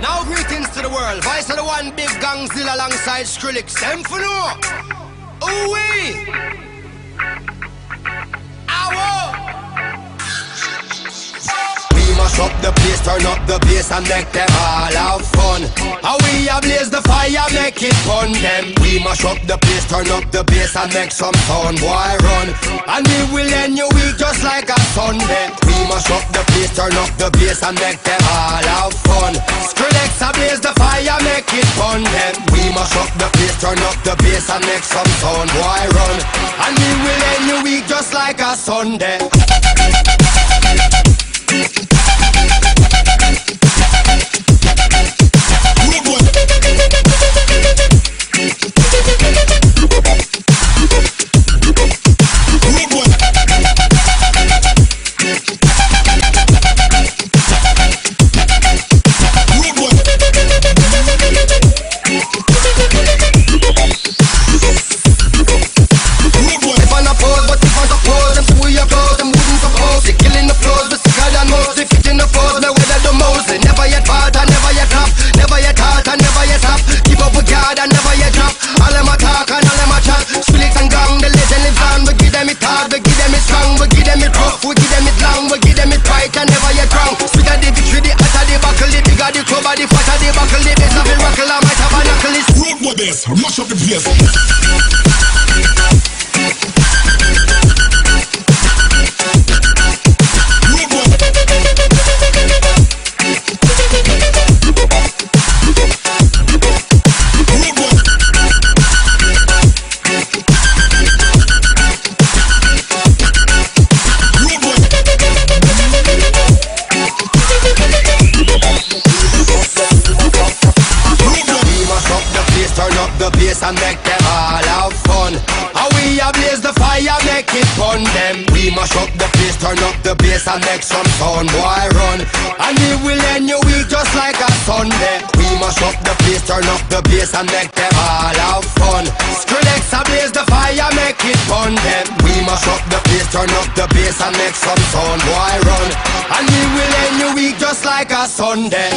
Now greetings to the world. Vice of the one big gangzilla alongside Skrillex. Them for wee. We mash up the place, turn up the bass and make them all have fun. How we blaze the fire, make it fun them. We mash up the place, turn up the bass and make some sound, boy run. And we will end your week just like a Sunday. We mash up the place, turn up the bass and make them all have fun. Mash the place, turn up the bass and make some sound, boy run. And we will end your week just like a Sunday. Mash up the place. And make them all have fun. How we blaze the fire, make it fun them. We mash up the place, turn up the bass and make some sound, boy run. And we will end your week just like a Sunday. We mash up the place, turn up the bass and make them all have fun. Skrillex blaze the fire, make it fun them. We mash up the place, turn up the bass and make some sound, boy run. And we will end your week just like a Sunday.